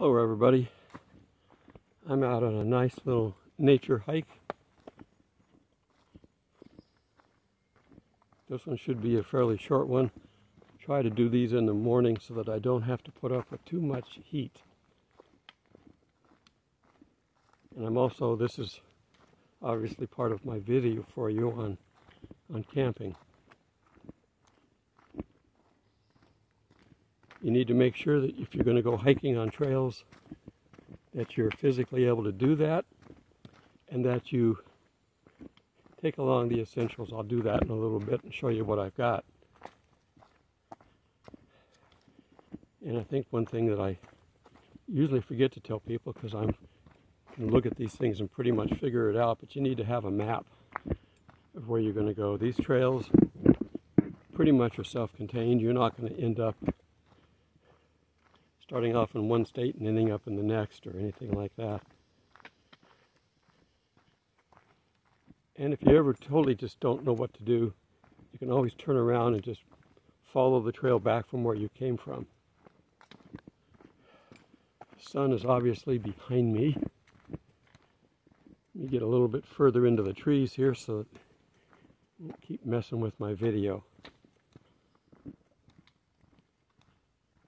Hello everybody. I'm out on a nice little nature hike. This one should be a fairly short one. Try to do these in the morning so that I don't have to put up with too much heat. And I'm also, this is obviously part of my video for you on, on camping. You need to make sure that if you're going to go hiking on trails, that you're physically able to do that and that you take along the essentials. I'll do that in a little bit and show you what I've got. And I think one thing that I usually forget to tell people because I'm can look at these things and pretty much figure it out, but you need to have a map of where you're going to go. These trails pretty much are self-contained. You're not going to end up starting off in one state and ending up in the next or anything like that. And if you ever totally just don't know what to do, you can always turn around and just follow the trail back from where you came from. The sun is obviously behind me. Let me get a little bit further into the trees here so that I won't keep messing with my video.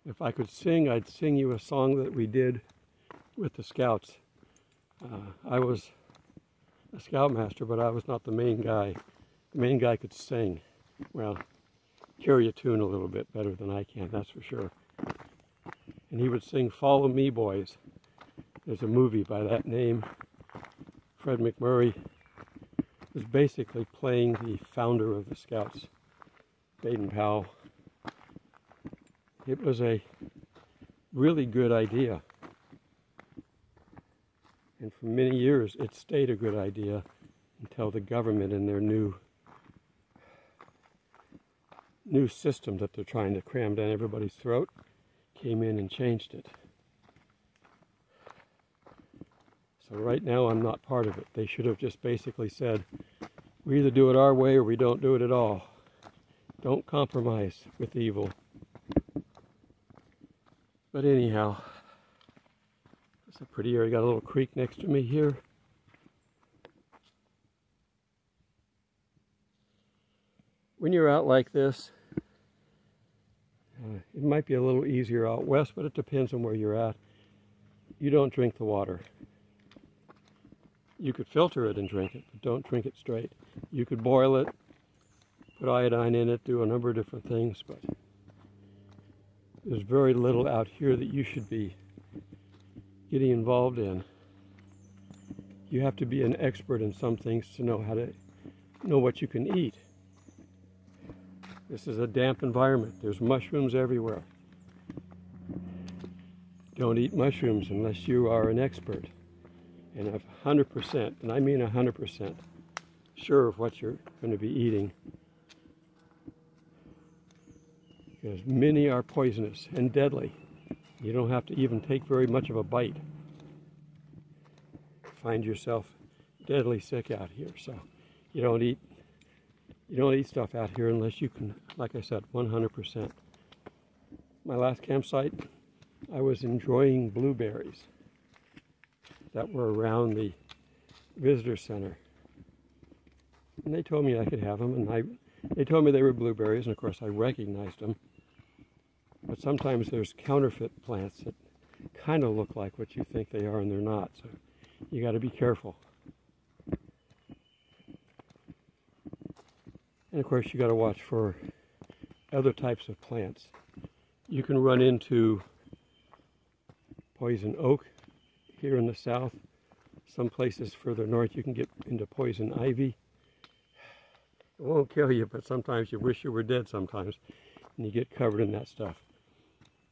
If I could sing, I'd sing you a song that we did with the scouts. Uh, I was a scoutmaster, but I was not the main guy. The main guy could sing. Well, carry a tune a little bit better than I can, that's for sure. And he would sing Follow Me Boys. There's a movie by that name. Fred MacMurray was basically playing the founder of the Scouts, Baden Powell. It was a really good idea. And for many years, it stayed a good idea until the government and their new new system that they're trying to cram down everybody's throat came in and changed it. So right now I'm not part of it. They should have just basically said, we either do it our way or we don't do it at all. Don't compromise with evil. But anyhow, it's a pretty area. Got a little creek next to me here. When you're out like this, uh, it might be a little easier out west, but it depends on where you're at. You don't drink the water. You could filter it and drink it, but don't drink it straight. You could boil it, put iodine in it, do a number of different things, but there's very little out here that you should be getting involved in. You have to be an expert in some things to know how to know what you can eat. This is a damp environment. There's mushrooms everywhere. Don't eat mushrooms unless you are an expert and a 100%, and I mean 100%, sure of what you're going to be eating. Because many are poisonous and deadly. You don't have to even take very much of a bite. Find yourself deadly sick out here. So you don't eat you don't eat stuff out here unless you can, like I said, 100%. My last campsite, I was enjoying blueberries that were around the visitor center. And they told me I could have them, and I, they told me they were blueberries, and of course I recognized them. But sometimes there's counterfeit plants that kind of look like what you think they are and they're not. So you got to be careful. And of course you got to watch for other types of plants. You can run into poison oak here in the south. Some places further north you can get into poison ivy. It won't kill you, but sometimes you wish you were dead sometimes and you get covered in that stuff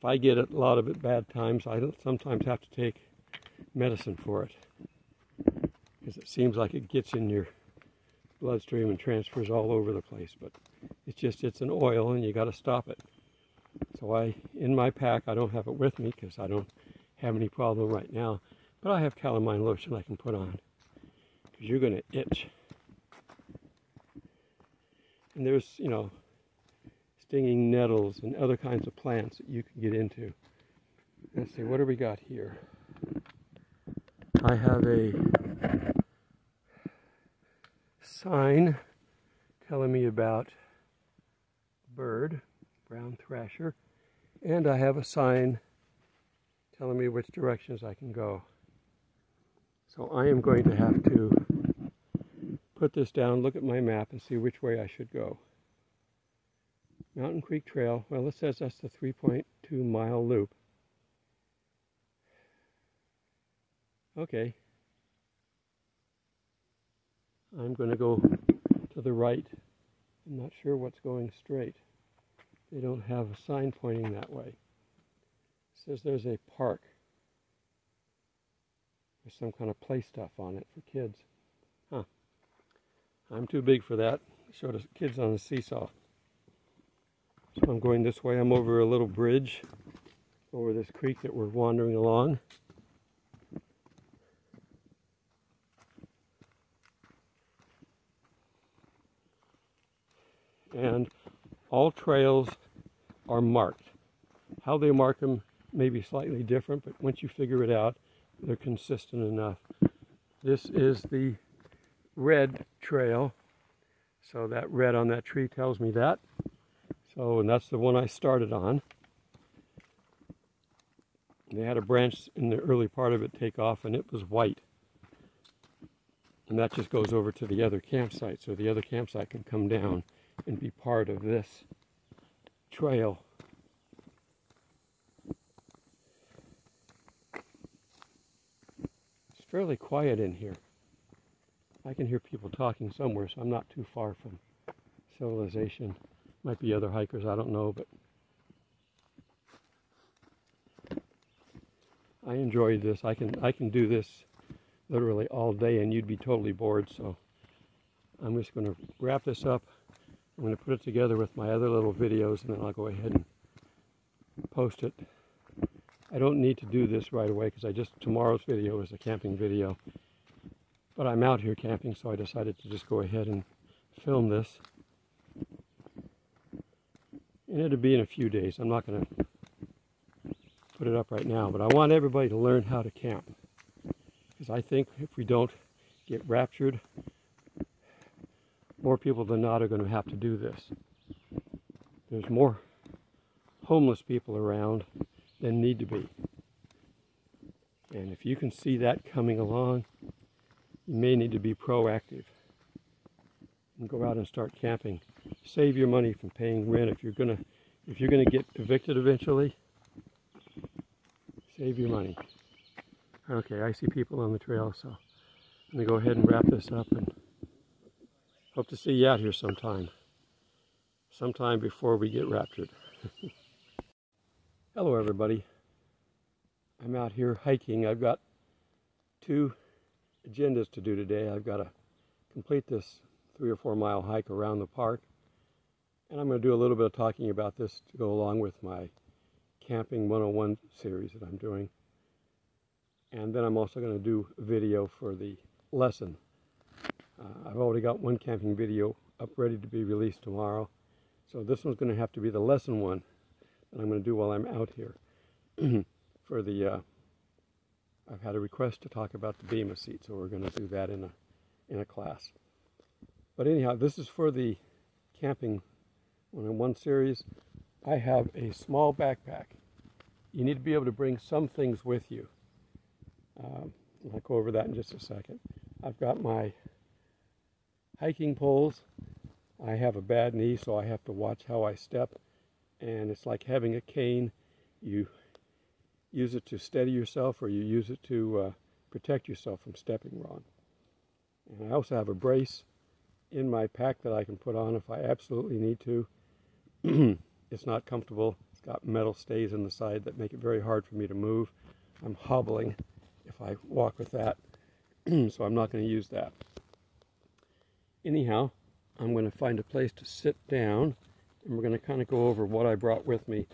if I get a lot of it bad times, I sometimes have to take medicine for it because it seems like it gets in your bloodstream and transfers all over the place. But it's just it's an oil, and you got to stop it. So I, in my pack, I don't have it with me because I don't have any problem right now. But I have calamine lotion I can put on because you're going to itch. And there's, you know, stinging nettles and other kinds of plants that you can get into. Let's see, what do we got here? I have a sign telling me about bird, brown thrasher, and I have a sign telling me which directions I can go. So I am going to have to put this down, look at my map, and see which way I should go. Mountain Creek Trail, well it says that's the 3.2 mile loop. Okay. I'm going to go to the right. I'm not sure what's going straight. They don't have a sign pointing that way. It says there's a park. There's some kind of play stuff on it for kids. Huh. I'm too big for that. Showed us kids on a seesaw. So I'm going this way. I'm over a little bridge over this creek that we're wandering along. And all trails are marked. How they mark them may be slightly different, but once you figure it out, they're consistent enough. This is the red trail. So that red on that tree tells me that. So, and that's the one I started on. They had a branch in the early part of it take off and it was white. And that just goes over to the other campsite. So the other campsite can come down and be part of this trail. It's fairly quiet in here. I can hear people talking somewhere, so I'm not too far from civilization. Might be other hikers, I don't know, but I enjoyed this. I can I can do this literally all day and you'd be totally bored, so I'm just going to wrap this up. I'm going to put it together with my other little videos and then I'll go ahead and post it. I don't need to do this right away because I just, tomorrow's video is a camping video. But I'm out here camping so I decided to just go ahead and film this. And it'll be in a few days. I'm not going to put it up right now, but I want everybody to learn how to camp. Because I think if we don't get raptured more people than not are going to have to do this. There's more homeless people around than need to be. And if you can see that coming along, you may need to be proactive and go out and start camping. Save your money from paying rent if you're gonna if you're gonna get evicted eventually. Save your money. Okay, I see people on the trail, so I'm gonna go ahead and wrap this up and Hope to see you out here sometime. Sometime before we get raptured. Hello everybody. I'm out here hiking. I've got two agendas to do today. I've got to complete this three or four mile hike around the park. And I'm going to do a little bit of talking about this to go along with my Camping 101 series that I'm doing. And then I'm also going to do a video for the lesson uh, I've already got one camping video up ready to be released tomorrow. So this one's going to have to be the lesson one that I'm going to do while I'm out here. For the, uh, I've had a request to talk about the Bema seat, so we're going to do that in a, in a class. But anyhow, this is for the camping one-on-one series. I have a small backpack. You need to be able to bring some things with you. Um, I'll go over that in just a second. I've got my hiking poles. I have a bad knee, so I have to watch how I step. And it's like having a cane. You use it to steady yourself or you use it to uh, protect yourself from stepping wrong. And I also have a brace in my pack that I can put on if I absolutely need to. it's not comfortable. It's got metal stays in the side that make it very hard for me to move. I'm hobbling if I walk with that, so I'm not going to use that anyhow, I'm going to find a place to sit down and we're going to kind of go over what I brought with me.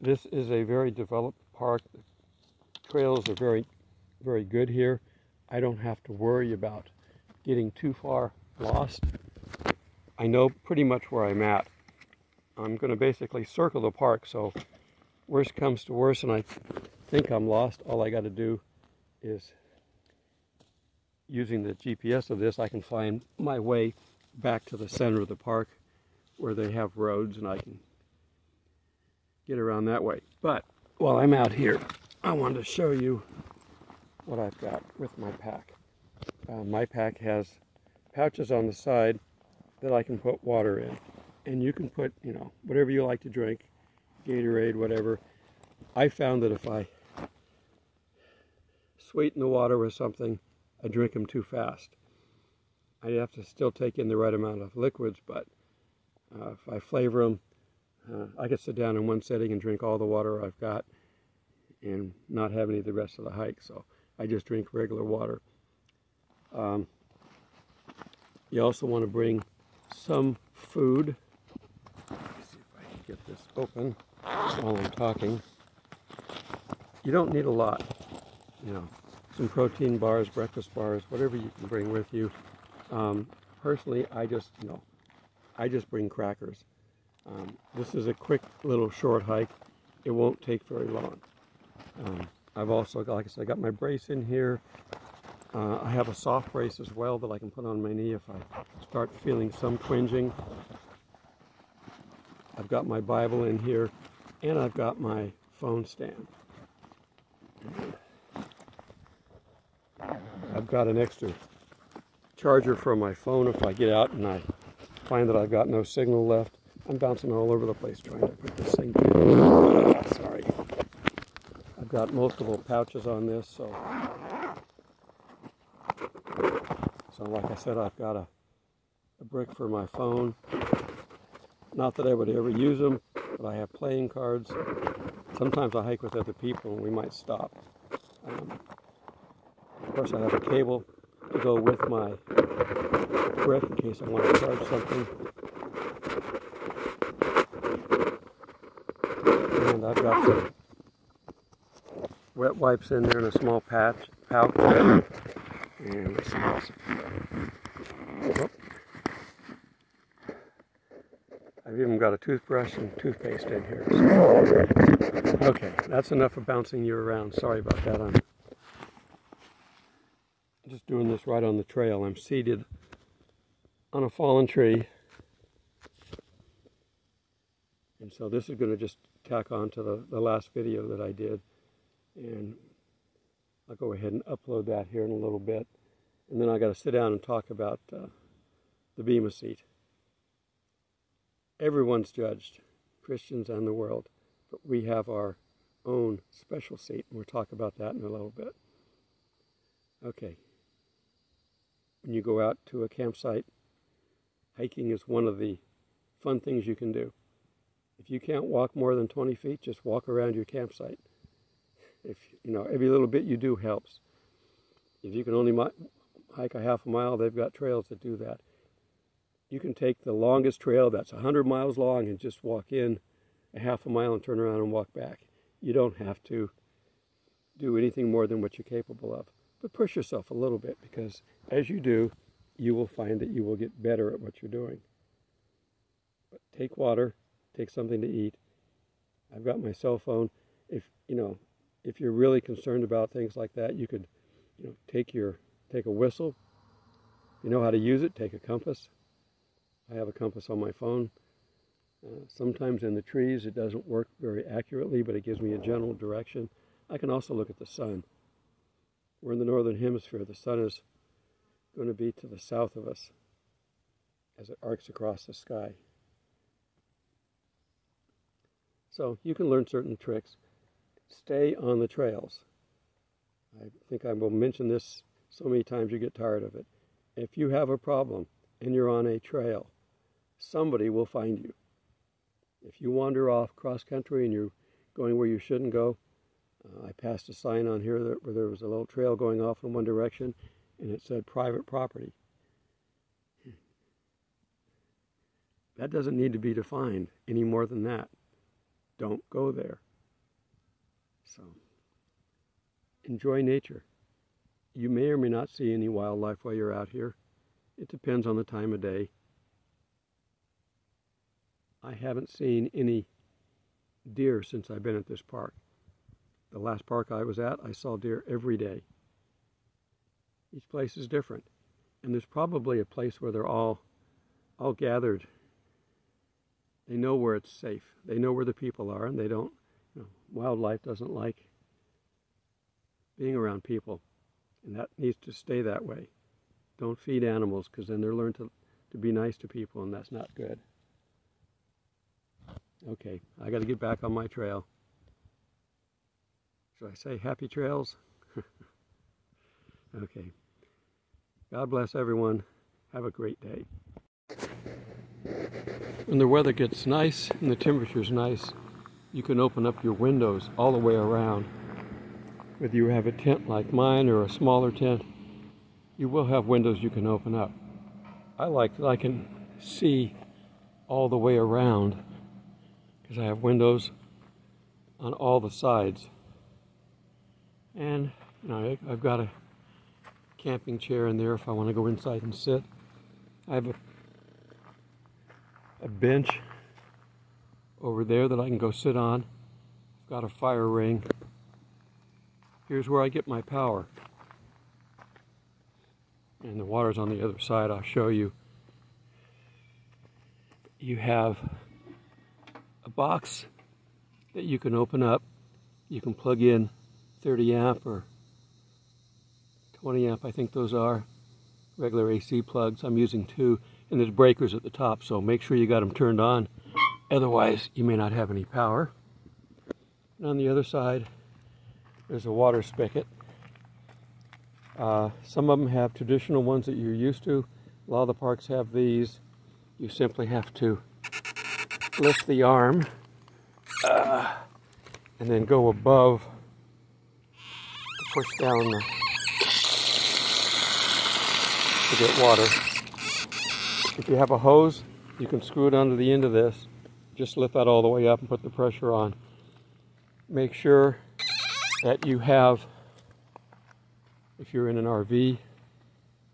This is a very developed park. The trails are very, very good here. I don't have to worry about getting too far lost. I know pretty much where I'm at. I'm going to basically circle the park, so worst comes to worst and I think I'm lost, all I got to do is using the GPS of this, I can find my way back to the center of the park where they have roads and I can get around that way. But while I'm out here, I wanted to show you what I've got with my pack. Uh, my pack has pouches on the side that I can put water in. And you can put, you know, whatever you like to drink, Gatorade, whatever. I found that if I sweeten the water with something, I drink them too fast. I have to still take in the right amount of liquids, but uh, if I flavor them, uh, I could sit down in one setting and drink all the water I've got and not have any of the rest of the hike. So I just drink regular water. Um, you also want to bring some food. See if I can get this open while I'm talking. You don't need a lot, you know, some protein bars, breakfast bars, whatever you can bring with you. Um, personally, I just, you know, I just bring crackers. Um, this is a quick little short hike. It won't take very long. Um, I've also, got, like I said, I got my brace in here. Uh, I have a soft brace as well that I can put on my knee if I start feeling some twinging. I've got my Bible in here, and I've got my phone stand. I've got an extra charger for my phone if I get out and I find that I've got no signal left. I'm bouncing all over the place trying to put this thing together. Sorry. I've got multiple pouches on this, so so like I said, I've got a, a brick for my phone. Not that I would ever use them, but I have playing cards. Sometimes I hike with other people and we might stop. Um, of course, I have a cable to go with my brick in case I want to charge something. And I've got some wet wipes in there in a small patch, pouch. And let's see what else. Oh. I've even got a toothbrush and toothpaste in here. So. Okay, that's enough of bouncing you around. Sorry about that. I'm just doing this right on the trail. I'm seated on a fallen tree. And so this is going to just tack on to the, the last video that I did. And I'll go ahead and upload that here in a little bit. And then I got to sit down and talk about uh, the Bema seat. Everyone's judged, Christians and the world, but we have our own special seat, and we'll talk about that in a little bit. Okay. When you go out to a campsite, hiking is one of the fun things you can do. If you can't walk more than 20 feet, just walk around your campsite. If you know every little bit you do helps. If you can only hike a half a mile, they've got trails that do that. You can take the longest trail that's 100 miles long and just walk in a half a mile and turn around and walk back. You don't have to do anything more than what you're capable of. But push yourself a little bit because as you do, you will find that you will get better at what you're doing. But take water, take something to eat. I've got my cell phone. If you know, if you're really concerned about things like that, you could, you know, take your take a whistle. If you know how to use it, take a compass. I have a compass on my phone. Uh, sometimes in the trees it doesn't work very accurately, but it gives me a general direction. I can also look at the sun. We're in the northern hemisphere. The sun is going to be to the south of us as it arcs across the sky. So you can learn certain tricks stay on the trails. I think I will mention this so many times you get tired of it. If you have a problem and you're on a trail, somebody will find you. If you wander off cross country and you're going where you shouldn't go, uh, I passed a sign on here that, where there was a little trail going off in one direction and it said private property. That doesn't need to be defined any more than that. Don't go there. So, enjoy nature. You may or may not see any wildlife while you're out here. It depends on the time of day. I haven't seen any deer since I've been at this park. The last park I was at, I saw deer every day. Each place is different. And there's probably a place where they're all all gathered. They know where it's safe. They know where the people are and they don't you know, wildlife doesn't like being around people. And that needs to stay that way. Don't feed animals because then they'll learn to, to be nice to people and that's not good. Okay, I got to get back on my trail. Should I say happy trails? okay. God bless everyone. Have a great day. When the weather gets nice and the temperature's nice, you can open up your windows all the way around. Whether you have a tent like mine or a smaller tent, you will have windows you can open up. I like that I can see all the way around because I have windows on all the sides. And you know, I've got a camping chair in there if I want to go inside and sit. I have a, a bench over there that I can go sit on. I've got a fire ring. Here's where I get my power. And the water's on the other side, I'll show you. You have a box that you can open up. You can plug in 30 amp or 20 amp, I think those are. Regular AC plugs. I'm using two. And there's breakers at the top, so make sure you got them turned on. Otherwise, you may not have any power. And on the other side, there's a water spigot. Uh, some of them have traditional ones that you're used to. A lot of the parks have these. You simply have to lift the arm uh, and then go above to push down the, to get water. If you have a hose, you can screw it under the end of this. Just lift that all the way up and put the pressure on. Make sure that you have, if you're in an RV,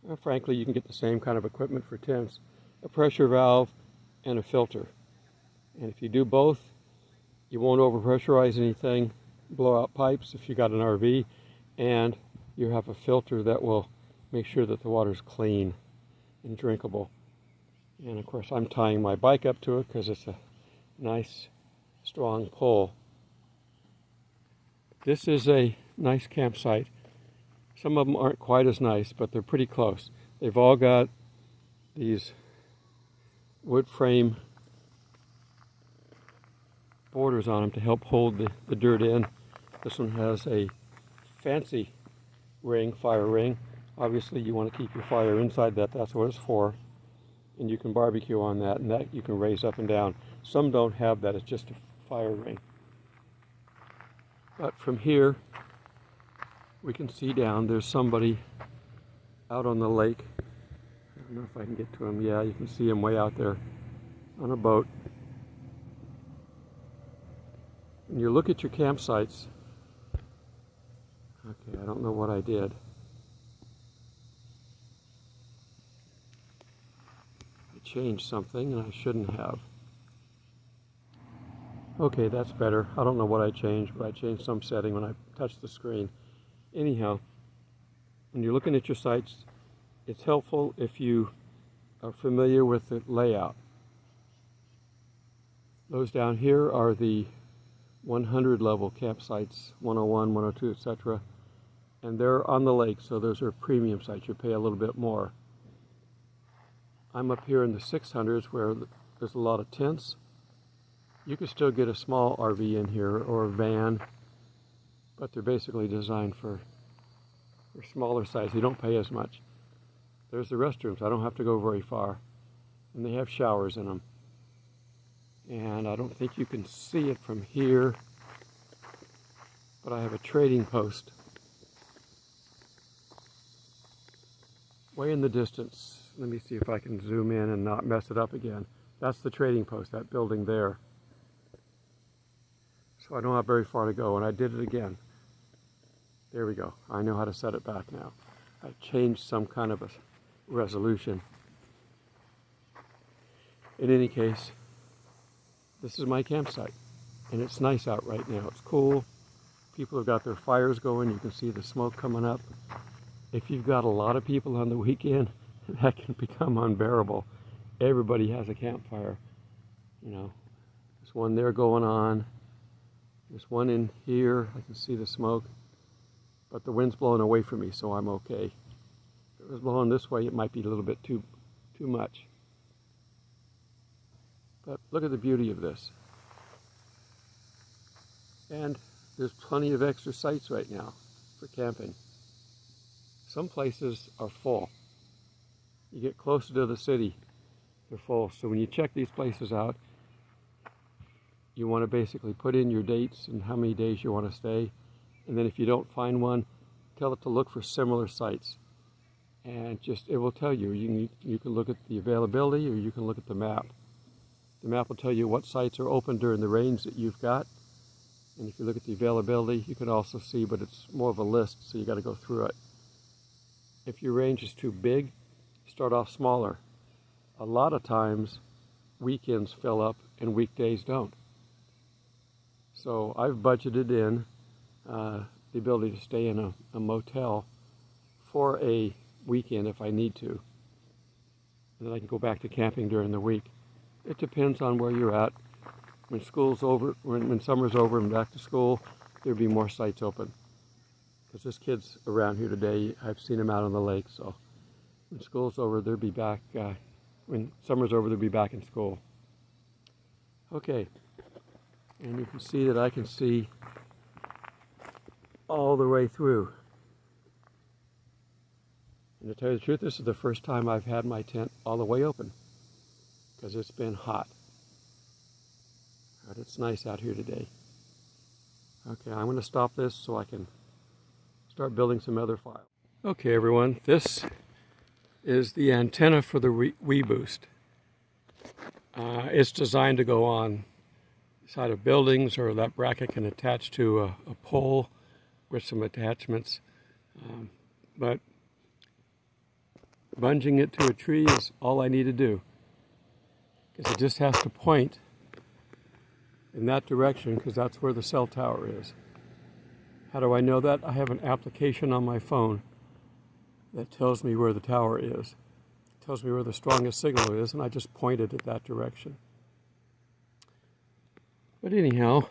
well, frankly, you can get the same kind of equipment for tents, a pressure valve and a filter. And if you do both, you won't overpressurize anything, blow out pipes if you got an RV, and you have a filter that will make sure that the water is clean and drinkable. And of course, I'm tying my bike up to it because it's a nice, strong pull. This is a nice campsite. Some of them aren't quite as nice, but they're pretty close. They've all got these wood frame borders on them to help hold the, the dirt in. This one has a fancy ring, fire ring. Obviously you want to keep your fire inside that, that's what it's for. And you can barbecue on that and that you can raise up and down. Some don't have that, it's just a fire ring. But from here, we can see down, there's somebody out on the lake. I don't know if I can get to him. Yeah, you can see him way out there on a boat. When you look at your campsites, okay, I don't know what I did. I changed something and I shouldn't have. Okay, that's better. I don't know what I changed, but I changed some setting when I touched the screen. Anyhow, when you're looking at your sites, it's helpful if you are familiar with the layout. Those down here are the 100 level campsites, 101, 102, etc. And they're on the lake, so those are premium sites. You pay a little bit more. I'm up here in the 600s where there's a lot of tents. You can still get a small RV in here or a van, but they're basically designed for, for smaller size. You don't pay as much. There's the restrooms. I don't have to go very far. And they have showers in them and I don't think you can see it from here but I have a trading post way in the distance. Let me see if I can zoom in and not mess it up again. That's the trading post that building there. So I don't have very far to go and I did it again. There we go. I know how to set it back now. I changed some kind of a resolution. In any case this is my campsite. And it's nice out right now. It's cool. People have got their fires going. You can see the smoke coming up. If you've got a lot of people on the weekend, that can become unbearable. Everybody has a campfire. You know, there's one there going on. There's one in here. I can see the smoke. But the wind's blowing away from me, so I'm okay. If it was blowing this way, it might be a little bit too, too much. But look at the beauty of this. And there's plenty of extra sites right now for camping. Some places are full. You get closer to the city, they're full. So when you check these places out, you want to basically put in your dates and how many days you want to stay. And then if you don't find one, tell it to look for similar sites. And just, it will tell you. You can, you can look at the availability or you can look at the map. The map will tell you what sites are open during the range that you've got. And if you look at the availability, you can also see, but it's more of a list, so you got to go through it. If your range is too big, start off smaller. A lot of times, weekends fill up and weekdays don't. So I've budgeted in uh, the ability to stay in a, a, motel for a weekend if I need to. And then I can go back to camping during the week. It depends on where you're at. When school's over, when, when summer's over and back to school, there'll be more sites open. Because there's kids around here today. I've seen them out on the lake, so when school's over, they'll be back. Uh, when summer's over, they'll be back in school. Okay, and you can see that I can see all the way through. And to tell you the truth, this is the first time I've had my tent all the way open because it's been hot. But it's nice out here today. Okay, I'm going to stop this so I can start building some other files. Okay, everyone, this is the antenna for the WeBoost. Uh, it's designed to go on side of buildings or that bracket can attach to a, a pole with some attachments. Um, but bunging it to a tree is all I need to do because it just has to point in that direction because that's where the cell tower is. How do I know that? I have an application on my phone that tells me where the tower is. It tells me where the strongest signal is and I just point it at that direction. But anyhow,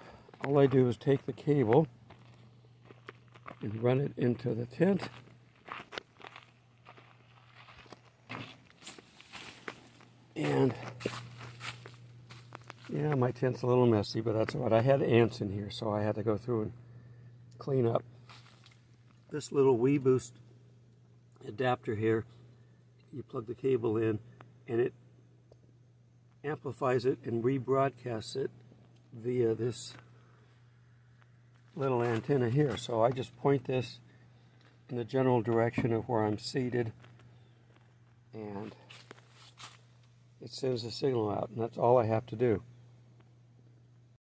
all I do is take the cable and run it into the tent. And yeah, my tent's a little messy, but that's what I had ants in here, so I had to go through and clean up. This little WeBoost adapter here, you plug the cable in and it amplifies it and rebroadcasts it via this little antenna here. So I just point this in the general direction of where I'm seated and it sends the signal out and that's all I have to do.